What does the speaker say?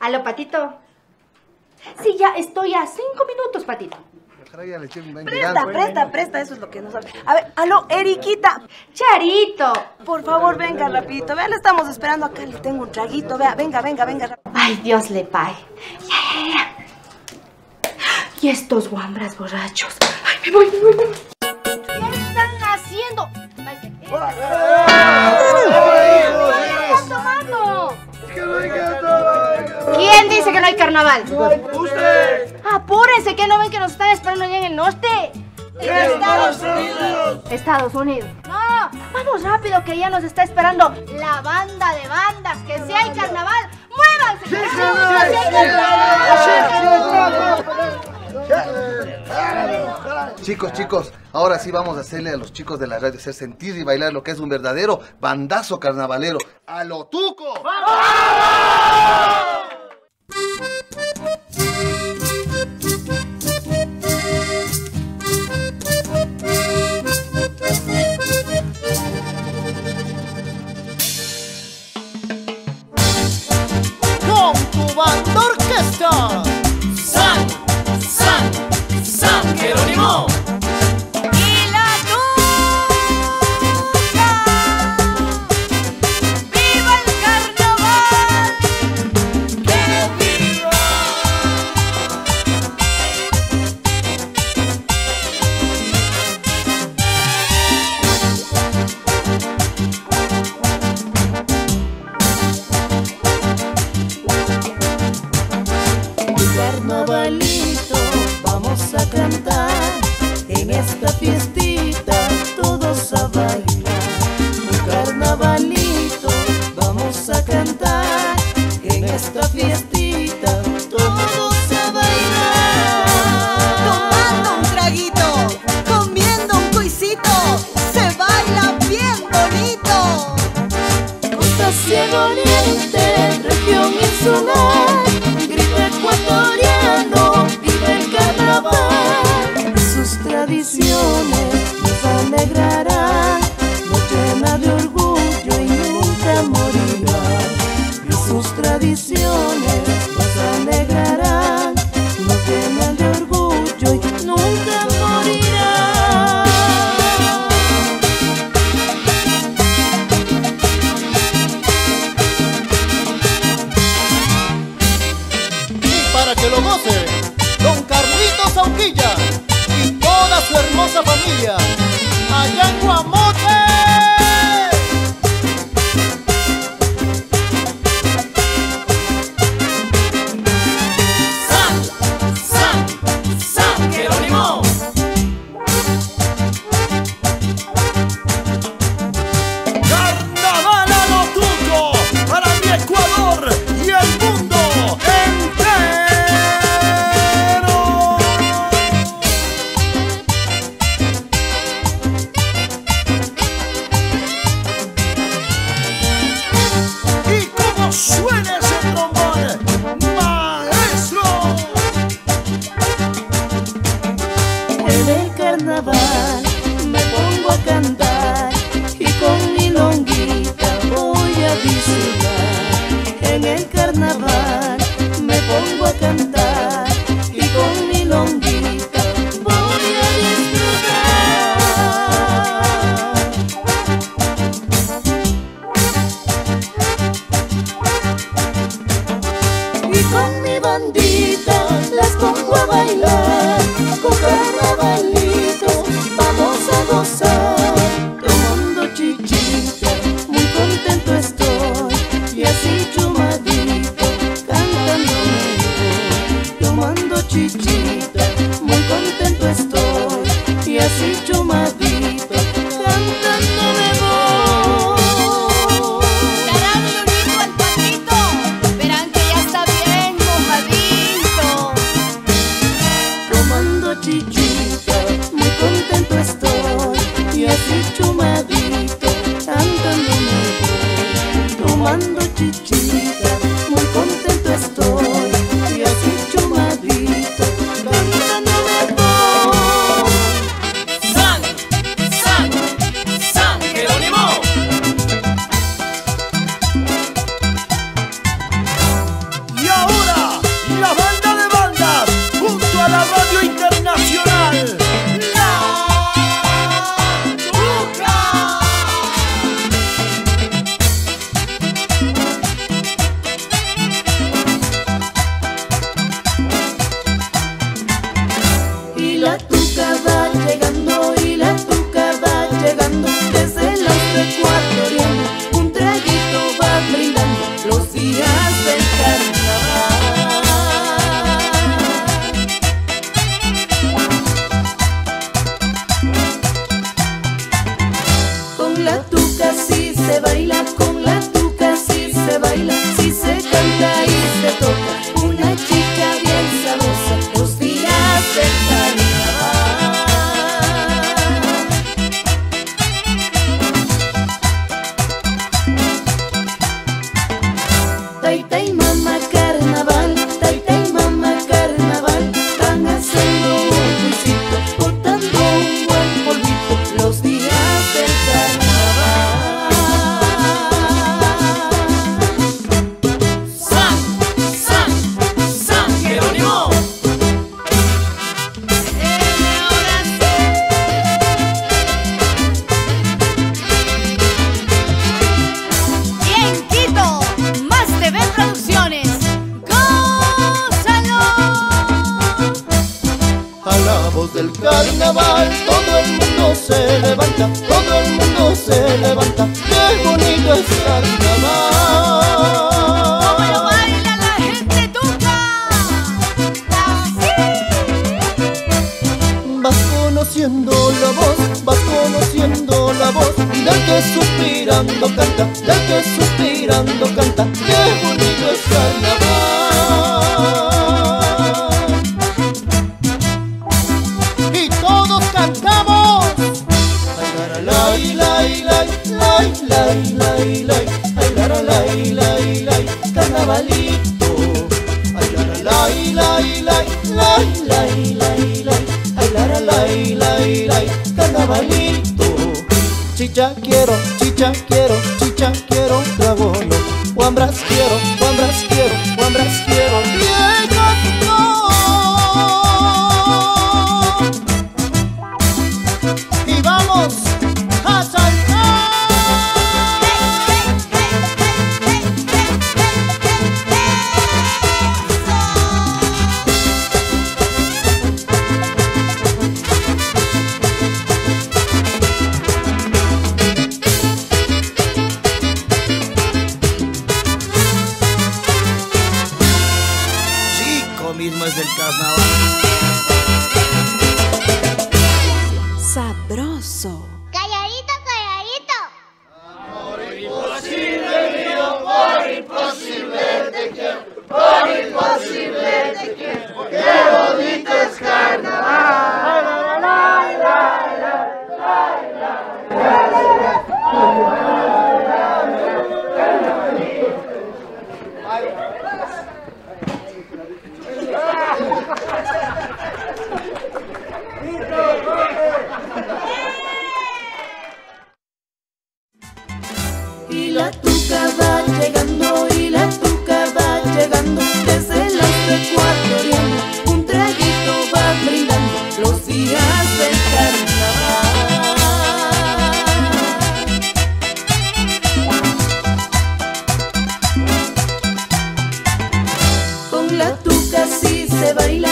Aló, Patito. Sí, ya estoy a cinco minutos, Patito. Presta, presta, presta, eso es lo que nos habla. A ver, aló, Eriquita. Charito. Por favor, venga rapidito. Vea, le estamos esperando acá. Le tengo un traguito. Vea, venga, venga, venga. Ay, Dios le pague. Ya, ya, ya. Y estos guambras borrachos. Ay, me voy, me voy, me voy. ¿Qué están haciendo? ¿Quién dice que no hay carnaval? ¡Usted! Apúrense, que no ven que nos están esperando allá en el norte. Estados Unidos. Estados Unidos. No, vamos rápido que ya nos está esperando la banda de bandas. Que si hay carnaval, muévanse. Chicos, chicos, ahora sí vamos a hacerle a los chicos de la radio hacer sentir y bailar lo que es un verdadero bandazo carnavalero. ¡A lo tuco! con Thank you. Esta fiestita, todos a bailar. Tomando un traguito, comiendo un cuisito, se baila bien bonito. Costa Sierra Oriente, región insular, el carnaval me pongo a cantar y con mi longuita voy a disfrutar. y con mi bandita las pongo a bailar con carnavalito do, do. Es carnaval. ¿Cómo lo baila la gente tuca? Vas conociendo la voz, vas conociendo la voz Y del que suspirando canta, del que suspirando canta Qué bonito es carnaval carnavalito. Chicha quiero, chicha quiero, chicha quiero, dragono Guambras quiero, guambras quiero, guambras quiero baila.